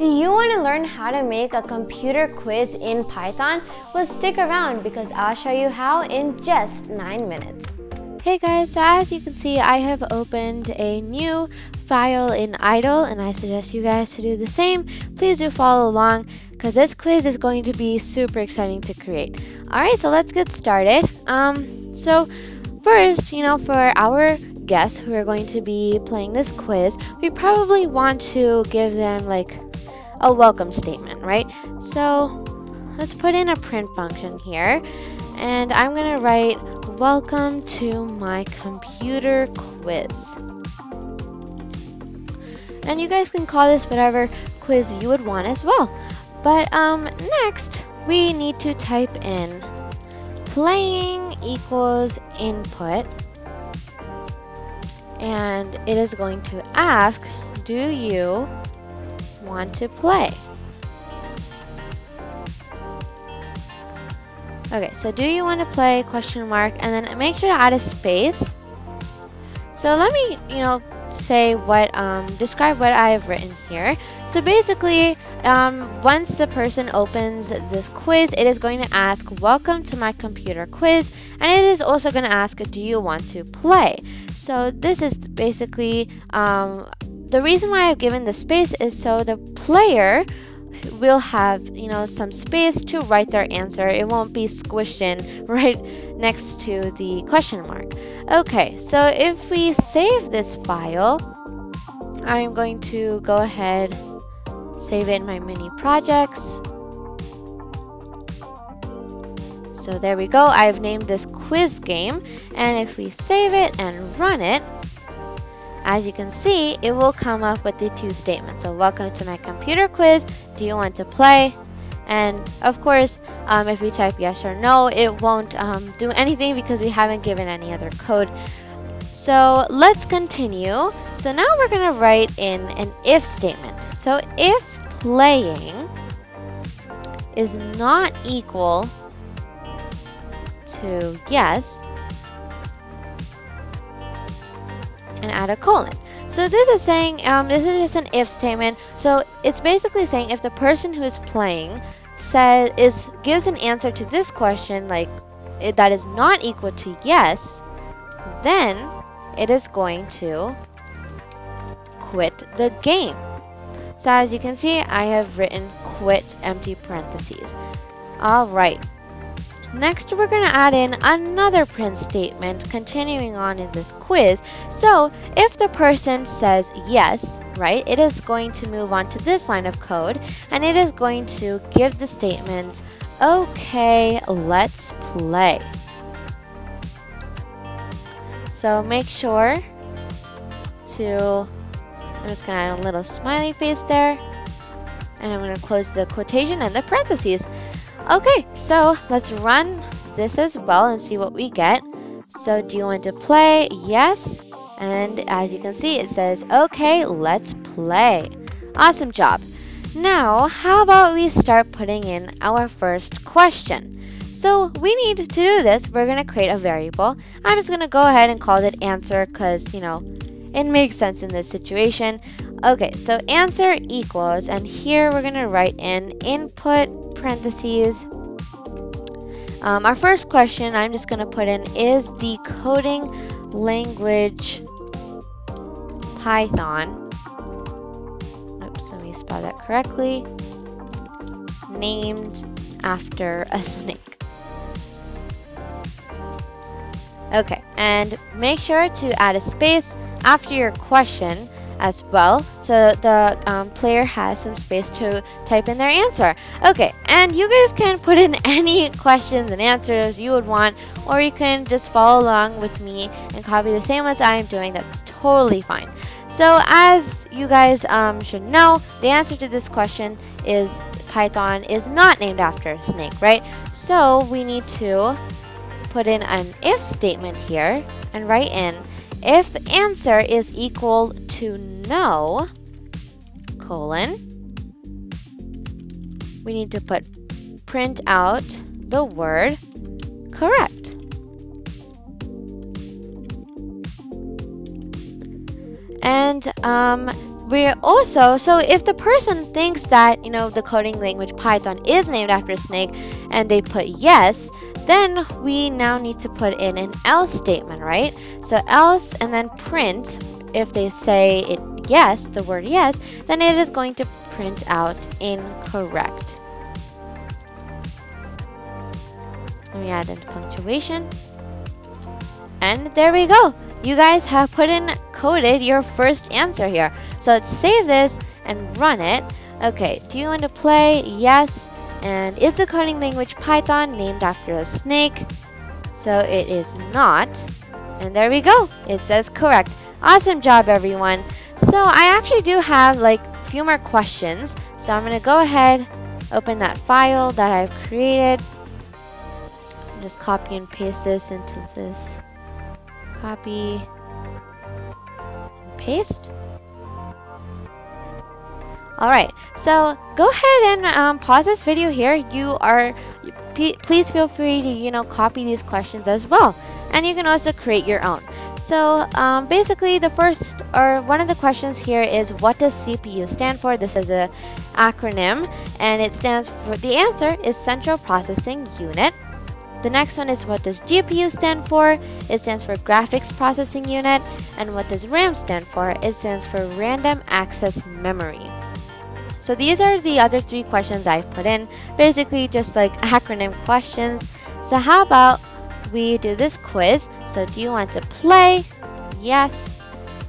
Do you want to learn how to make a computer quiz in Python? Well, stick around because I'll show you how in just 9 minutes. Hey guys, so as you can see, I have opened a new file in IDLE and I suggest you guys to do the same. Please do follow along because this quiz is going to be super exciting to create. Alright, so let's get started. Um, so first, you know, for our guests who are going to be playing this quiz, we probably want to give them like a welcome statement, right? So let's put in a print function here. And I'm going to write, welcome to my computer quiz. And you guys can call this whatever quiz you would want as well. But um, next, we need to type in playing equals input. And it is going to ask, do you want to play. Okay, so do you want to play question mark and then make sure to add a space. So let me, you know, say what, um, describe what I've written here. So basically, um, once the person opens this quiz, it is going to ask, welcome to my computer quiz. And it is also going to ask, do you want to play? So this is basically um, the reason why I've given the space is so the player will have you know some space to write their answer. It won't be squished in right next to the question mark. Okay so if we save this file I'm going to go ahead save it in my mini projects. So there we go. I've named this quiz game. And if we save it and run it as you can see, it will come up with the two statements. So welcome to my computer quiz. Do you want to play? And of course, um, if we type yes or no, it won't um, do anything because we haven't given any other code. So let's continue. So now we're going to write in an if statement. So if playing is not equal to yes, and add a colon. So this is saying, um, this is just an if statement. So it's basically saying if the person who is playing says is gives an answer to this question like that is not equal to yes, then it is going to quit the game. So as you can see, I have written quit empty parentheses. All right. Next, we're going to add in another print statement continuing on in this quiz. So if the person says yes, right, it is going to move on to this line of code and it is going to give the statement, okay, let's play. So make sure to, I'm just going to add a little smiley face there. And I'm going to close the quotation and the parentheses. Okay, so let's run this as well and see what we get. So do you want to play? Yes. And as you can see, it says, okay, let's play. Awesome job. Now, how about we start putting in our first question? So we need to do this. We're going to create a variable. I'm just going to go ahead and call it answer because, you know, it makes sense in this situation. Okay, so answer equals, and here we're going to write in input parentheses. Um, our first question I'm just going to put in is the coding language Python. Oops, let me spell that correctly. Named after a snake. Okay, and make sure to add a space after your question as well so the um, player has some space to type in their answer. Okay and you guys can put in any questions and answers you would want or you can just follow along with me and copy the same as I'm doing. That's totally fine. So as you guys um, should know the answer to this question is Python is not named after a snake right? So we need to put in an if statement here and write in if answer is equal to no, colon, we need to put print out the word correct. And um, we're also, so if the person thinks that, you know, the coding language Python is named after a snake and they put yes, then we now need to put in an else statement, right? So else and then print, if they say it yes, the word yes, then it is going to print out incorrect. Let me add in punctuation. And there we go. You guys have put in coded your first answer here. So let's save this and run it. Okay, do you want to play? Yes. And is the coding language Python named after a snake? So it is not. And there we go. It says correct. Awesome job, everyone. So I actually do have like a few more questions. So I'm going to go ahead, open that file that I've created. Just copy and paste this into this. Copy paste. Alright, so go ahead and um, pause this video here. You are, please feel free to, you know, copy these questions as well. And you can also create your own. So um, basically the first or one of the questions here is what does CPU stand for? This is a acronym and it stands for, the answer is Central Processing Unit. The next one is what does GPU stand for? It stands for Graphics Processing Unit. And what does RAM stand for? It stands for Random Access Memory. So these are the other three questions I've put in, basically just like acronym questions. So how about we do this quiz? So do you want to play? Yes.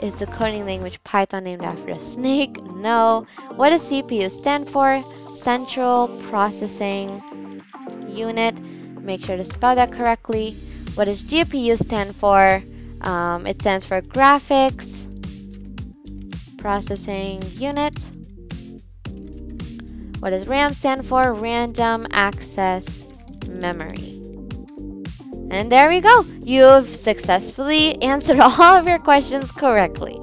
Is the coding language Python named after a snake? No. What does CPU stand for? Central Processing Unit. Make sure to spell that correctly. What does GPU stand for? Um, it stands for Graphics Processing Unit. What does RAM stand for? Random Access Memory. And there we go. You've successfully answered all of your questions correctly.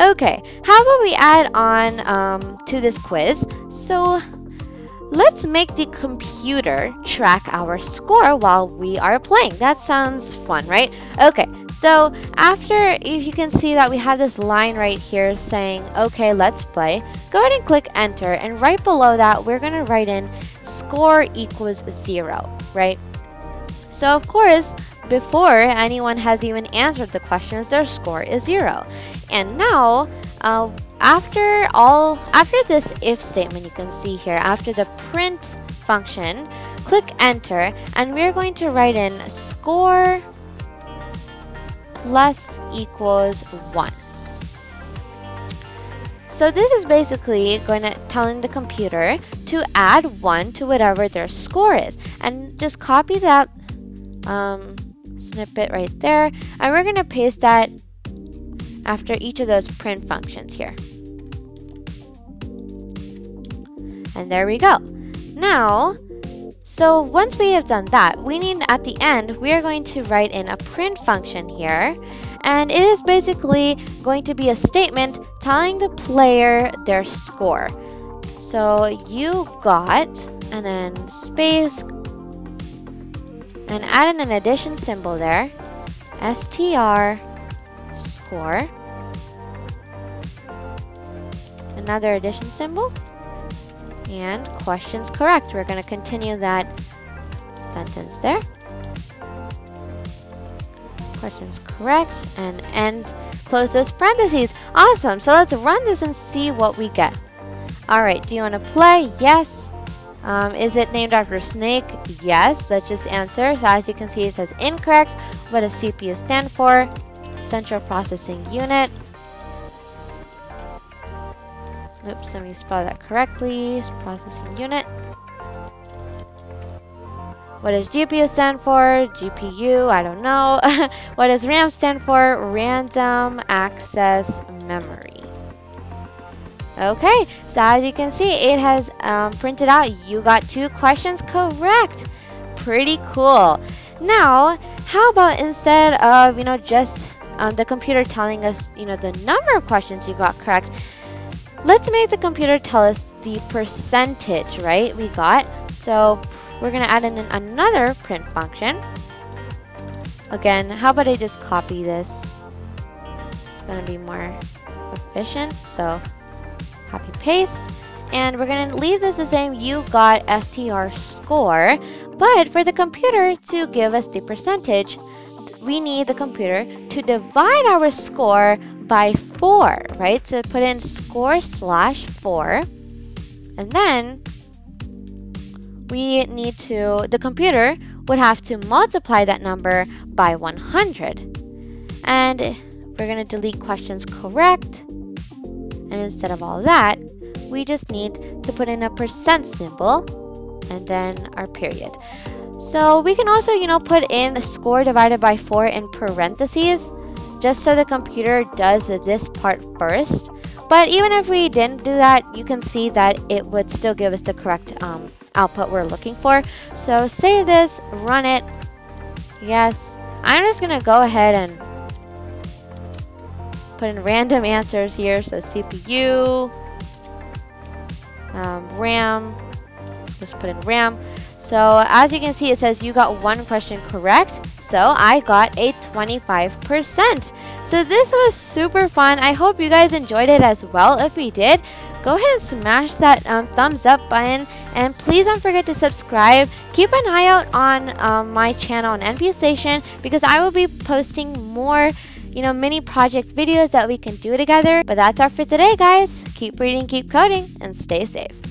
Okay, how about we add on um, to this quiz? So let's make the computer track our score while we are playing. That sounds fun, right? Okay, so after, if you can see that we have this line right here saying, okay, let's play, go ahead and click enter. And right below that, we're going to write in score equals zero, right? So of course, before anyone has even answered the questions, their score is zero. And now, uh, after all, after this if statement, you can see here, after the print function, click enter, and we're going to write in score plus equals 1. So this is basically going to telling the computer to add 1 to whatever their score is. And just copy that um, snippet right there. And we're going to paste that after each of those print functions here. And there we go. Now, so once we have done that, we need at the end, we are going to write in a print function here. And it is basically going to be a statement telling the player their score. So you got, and then space, and add in an addition symbol there, str score, another addition symbol, and questions correct. We're going to continue that sentence there. Questions correct and end close those parentheses. Awesome. So let's run this and see what we get. All right. Do you want to play? Yes. Um, is it named after snake? Yes. Let's just answer. So as you can see, it says incorrect. What does CPU stand for? Central Processing Unit. Oops, let me spell that correctly. Processing unit. What does GPU stand for? GPU, I don't know. what does RAM stand for? Random Access Memory. Okay, so as you can see, it has um, printed out. You got two questions correct. Pretty cool. Now, how about instead of, you know, just um, the computer telling us, you know, the number of questions you got correct, let's make the computer tell us the percentage, right, we got. So we're going to add in another print function. Again, how about I just copy this? It's going to be more efficient. So copy paste. And we're going to leave this the same you got str score. But for the computer to give us the percentage, we need the computer to divide our score by 4, right? So put in score slash 4. And then we need to, the computer would have to multiply that number by 100. And we're going to delete questions correct. And instead of all that, we just need to put in a percent symbol and then our period. So we can also, you know, put in a score divided by 4 in parentheses just so the computer does this part first. But even if we didn't do that, you can see that it would still give us the correct um, output we're looking for. So save this, run it. Yes, I'm just going to go ahead and put in random answers here. So CPU, um, RAM, just put in RAM. So as you can see, it says you got one question correct. So I got a 25%. So this was super fun. I hope you guys enjoyed it as well. If you did, go ahead and smash that um, thumbs up button. And please don't forget to subscribe. Keep an eye out on um, my channel on NPStation because I will be posting more you know, mini project videos that we can do together. But that's all for today, guys. Keep reading, keep coding, and stay safe.